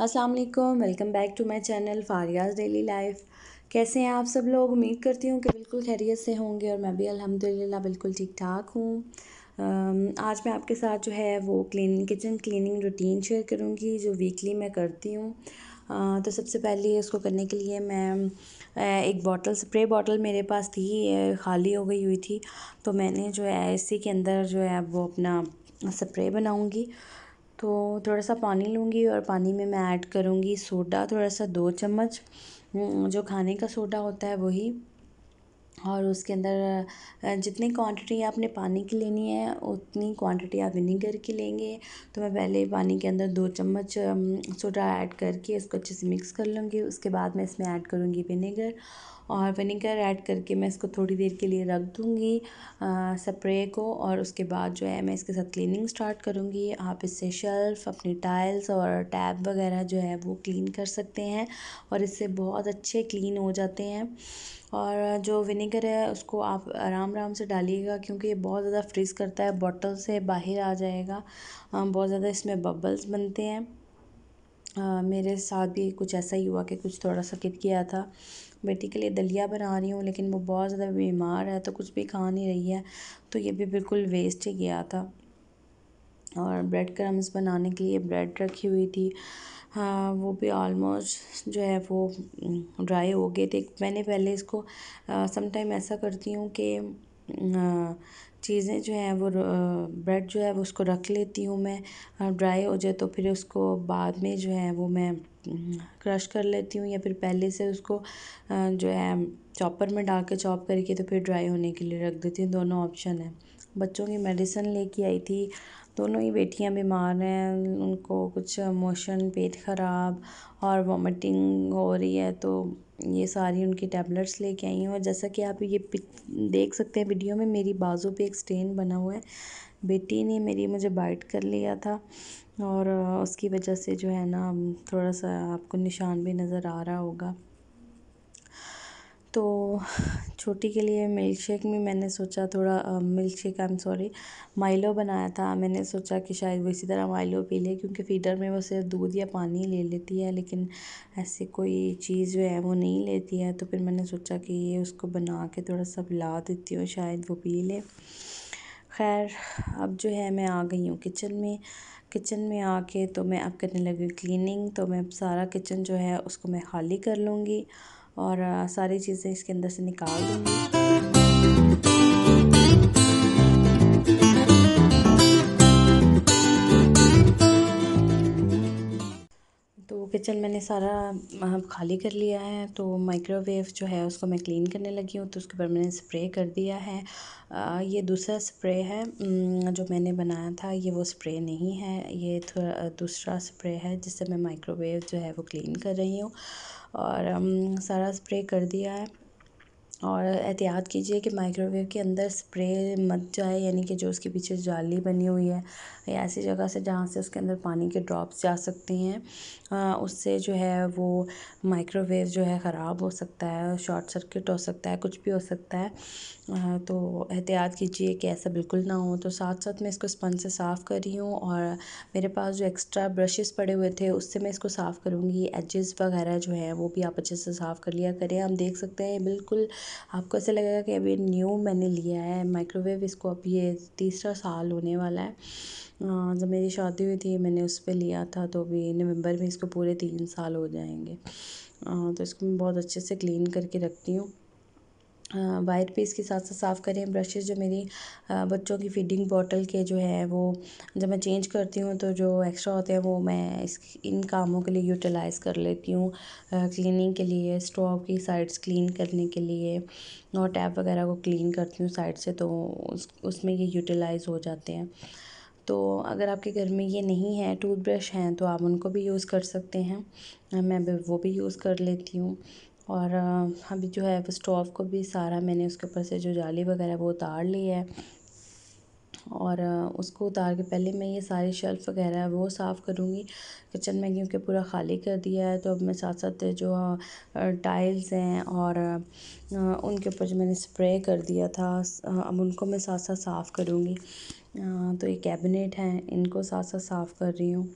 अस्सलाम वालेकुम welcome back to my channel Fariyaz daily life कैसे हैं आप सब लोग? उम्मीद करती हूँ कि बिल्कुल खैरियत से होंगे और मैं भी अल्हम्दुलिल्लाह बिल्कुल ठीक ठाक हूँ। आज मैं आपके साथ जो है वो cleaning kitchen cleaning routine share करूँगी, जो वीकली मैं करती हूँ। तो सबसे पहले इसको करने के लिए मैं एक बॉटल स्प्रे बॉटल मेरे पास थी खाली हो गई हुई थी। तो मैंने जो है इसी के अंदर जो है वो अपना स्प्रे बनाऊँगी। तो थोड़ा सा पानी लूँगी और पानी में मैं ऐड करूँगी सोडा थोड़ा सा दो चम्मच। जो खाने का सोडा होता है वही। और उसके अंदर जितनी क्वांटिटी आपने पानी की लेनी है, उतनी क्वांटिटी आप विनीगर की लेंगे। तो मैं पहले पानी के अंदर दो चम्मच सोडा ऐड करके इसको अच्छे से मिक्स कर लूँगी। उसके बाद मैं इसमें ऐड करूँगी विनेगर और विनेगर ऐड करके मैं इसको थोड़ी देर के लिए रख दूँगी स्प्रे को और उसके बाद जो है मैं इसके साथ क्लीनिंग स्टार्ट करूँगी। आप इससे शेल्फ़ अपनी टाइल्स और टैब वगैरह जो है वो क्लीन कर सकते हैं और इससे बहुत अच्छे क्लीन हो जाते हैं। और जो विनेगर है उसको आप आराम आराम से डालिएगा क्योंकि ये बहुत ज़्यादा फ्रीज़ करता है बॉटल से बाहर आ जाएगा। बहुत ज़्यादा इसमें बबल्स बनते हैं। आ, मेरे साथ भी कुछ ऐसा ही हुआ कि कुछ थोड़ा सा किट किया था। बेटी के लिए दलिया बना रही हूँ लेकिन वो बहुत ज़्यादा बीमार है तो कुछ भी खा नहीं रही है तो ये भी बिल्कुल वेस्ट ही गया था। और ब्रेड क्रम्स बनाने के लिए ब्रेड रखी हुई थी। हाँ वो भी ऑलमोस्ट जो है वो ड्राई हो गए थे। मैंने पहले इसको समटाइम ऐसा करती हूँ कि चीज़ें जो हैं वो ब्रेड जो है वो उसको रख लेती हूँ मैं। ड्राई हो जाए तो फिर उसको बाद में जो है वो मैं क्रश कर लेती हूँ या फिर पहले से उसको जो है चॉपर में डाल के चॉप करके तो फिर ड्राई होने के लिए रख देती हूँ। दोनों ऑप्शन है। बच्चों की मेडिसिन लेके आई थी। दोनों ही बेटियाँ बीमार हैं, उनको कुछ मोशन पेट ख़राब और वॉमिटिंग हो रही है तो ये सारी उनकी टैबलेट्स लेके आई हूँ। और जैसा कि आप ये देख सकते हैं वीडियो में, मेरी बाजू पे एक स्टेन बना हुआ है। बेटी ने मेरी, मुझे बाइट कर लिया था और उसकी वजह से जो है ना थोड़ा सा आपको निशान भी नज़र आ रहा होगा। तो छोटी के लिए मिल्क शेक में मैंने सोचा थोड़ा milk shake I am sorry Milo बनाया था। मैंने सोचा कि शायद वो इसी तरह माइलो पी ले, क्योंकि फीडर में वो सिर्फ़ दूध या पानी ले लेती है, लेकिन ऐसे कोई चीज़ जो है वो नहीं लेती है। तो फिर मैंने सोचा कि ये उसको बना के थोड़ा सा पिला देती हूँ, शायद वो पी ले। खैर, अब जो है मैं आ गई हूँ किचन में। किचन में आके तो मैं अब करने लगी क्लीनिंग तो मैं अब सारा किचन जो है उसको मैं खाली कर लूँगी। और सारी चीज़ें इसके अंदर से निकाल दूँगी। किचन मैंने सारा खाली कर लिया है तो माइक्रोवेव जो है उसको मैं क्लीन करने लगी हूँ तो उसके ऊपर मैंने स्प्रे कर दिया है। आ, ये दूसरा स्प्रे है जो मैंने बनाया था ये वो स्प्रे नहीं है ये थोड़ा दूसरा स्प्रे है जिससे मैं माइक्रोवेव जो है वो क्लीन कर रही हूँ। और सारा स्प्रे कर दिया है। और एहतियात कीजिए कि माइक्रोवेव के अंदर स्प्रे मत जाए, यानी कि जो उसके पीछे जाली बनी हुई है या ऐसी जगह से जहाँ से उसके अंदर पानी के ड्रॉप्स जा सकते हैं। उससे जो है वो माइक्रोवेव जो है ख़राब हो सकता है शॉर्ट सर्किट हो सकता है, कुछ भी हो सकता है। तो एहतियात कीजिए कि ऐसा बिल्कुल ना हो। तो साथ साथ मैं इसको स्पंज से साफ़ कर रही हूँ और मेरे पास जो एक्स्ट्रा ब्रशेस पड़े हुए थे, उससे मैं इसको साफ़ करूँगी। एजेस वगैरह जो है वो भी आप अच्छे से साफ़ कर लिया करें। हम देख सकते हैं बिल्कुल आपको ऐसा लगेगा कि अभी न्यू मैंने लिया है माइक्रोवेव इसको अब ये तीसरा साल होने वाला है। जब मेरी शादी हुई थी, मैंने उस पर लिया था तो अभी नवंबर में इसको पूरे तीन साल हो जाएँगे। तो इसको मैं बहुत अच्छे से क्लीन करके रखती हूँ। वाइट पीस के साथ साथ साफ़ करें। ब्रशेस जो मेरी बच्चों की फीडिंग बॉटल के जो है, वो जब मैं चेंज करती हूँ तो जो एक्स्ट्रा होते हैं, वो मैं इस, इन कामों के लिए यूटिलाइज़ कर लेती हूँ। क्लीनिंग के लिए स्टोव की साइड्स क्लीन करने के लिए, और टैप वगैरह को क्लीन करती हूँ साइड से तो उस, उसमें ये यूटिलाइज़ हो जाते हैं। तो अगर आपके घर में ये नहीं है टूथब्रश हैं तो आप उनको भी यूज़ कर सकते हैं। मैं वो भी यूज़ कर लेती हूँ। और अभी जो है स्टोव को भी सारा मैंने उसके ऊपर से जो जाली वगैरह वो उतार ली है। और उसको उतार के पहले मैं ये सारी शेल्फ़ वगैरह वो साफ़ करूँगी। किचन में क्योंकि पूरा खाली कर दिया है। तो अब मैं साथ साथ जो टाइल्स हैं और उनके ऊपर जो मैंने स्प्रे कर दिया था अब उनको मैं साथ साथ साफ़ करूँगी। तो ये कैबिनेट हैं, इनको साथ साथ साफ़ कर रही हूँ।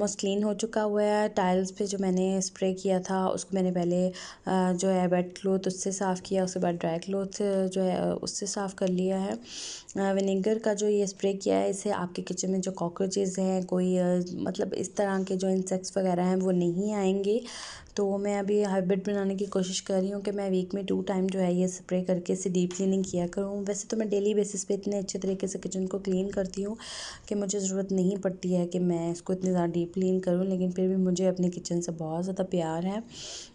ऑलमोस्ट क्लीन हो चुका हुआ है। टाइल्स पे जो मैंने स्प्रे किया था, उसको मैंने पहले जो है वेट क्लोथ उससे साफ़ किया, उसके बाद ड्राई क्लोथ जो है, उससे साफ़ कर लिया है। विनेगर का जो ये स्प्रे किया है इससे आपके किचन में जो कॉकरोचेज़ हैं, कोई मतलब इस तरह के जो इंसेक्ट्स वगैरह हैं, वो नहीं आएँगे। तो मैं अभी हाइब्रिड बनाने की कोशिश कर रही हूँ कि मैं वीक में टू टाइम जो है ये स्प्रे करके इसे डीप क्लीनिंग किया करूँ। वैसे तो मैं डेली बेसिस पे इतने अच्छे तरीके से किचन को क्लीन करती हूँ कि मुझे ज़रूरत नहीं पड़ती है कि मैं इसको इतनी ज़्यादा डीप क्लीन करूँ, लेकिन फिर भी मुझे अपने किचन से बहुत ज़्यादा प्यार है।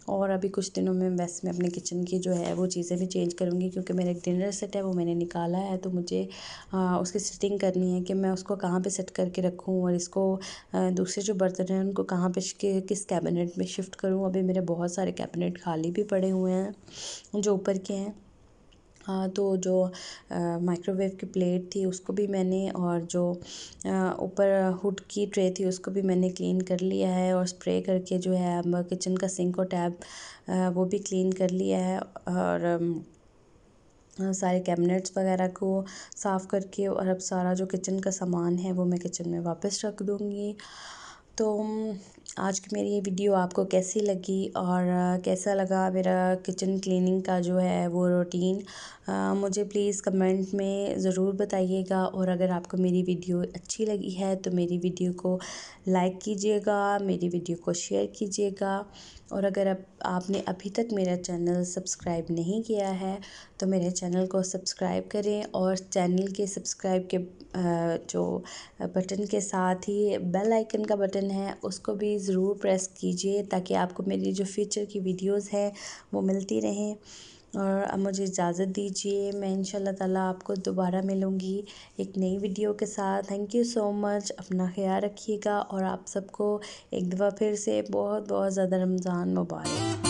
और अभी कुछ दिनों में वैसे मैं अपने किचन की जो है वो चीज़ें भी चेंज करूँगी, क्योंकि मेरा एक डिनर सेट है, वो मैंने निकाला है तो मुझे उसकी सेटिंग करनी है कि मैं उसको कहाँ पे सेट करके रखूँ और इसको दूसरे जो बर्तन हैं उनको कहाँ पे किस कैबिनेट में शिफ्ट करूँ। अभी मेरे बहुत सारे कैबिनेट खाली भी पड़े हुए हैं, जो ऊपर के हैं। हाँ तो जो माइक्रोवेव की प्लेट थी उसको भी मैंने और जो ऊपर हुड की ट्रे थी उसको भी मैंने क्लीन कर लिया है और स्प्रे करके जो है किचन का सिंक और टैब वो भी क्लीन कर लिया है। और सारे कैबिनेट्स वगैरह को साफ़ करके और अब सारा जो किचन का सामान है वो मैं किचन में वापस रख दूँगी। तो आज की मेरी ये वीडियो आपको कैसी लगी और कैसा लगा मेरा किचन क्लीनिंग का जो है वो रूटीन मुझे प्लीज़ कमेंट में ज़रूर बताइएगा और अगर आपको मेरी वीडियो अच्छी लगी है तो मेरी वीडियो को लाइक कीजिएगा, मेरी वीडियो को शेयर कीजिएगा। और अगर अब आपने अभी तक मेरा चैनल सब्सक्राइब नहीं किया है तो मेरे चैनल को सब्सक्राइब करें और चैनल के सब्सक्राइब के जो बटन के साथ ही बेल आइकन का बटन है, उसको भी ज़रूर प्रेस कीजिए ताकि आपको मेरी जो फ्यूचर की वीडियोस हैं वो मिलती रहें। और अब मुझे इजाज़त दीजिए। मैं इन ताला आपको दोबारा मिलूँगी एक नई वीडियो के साथ। थैंक यू सो मच अपना ख्याल रखिएगा और आप सबको एक दफ़ा फिर से बहुत बहुत ज़्यादा रमज़ान मुबारक।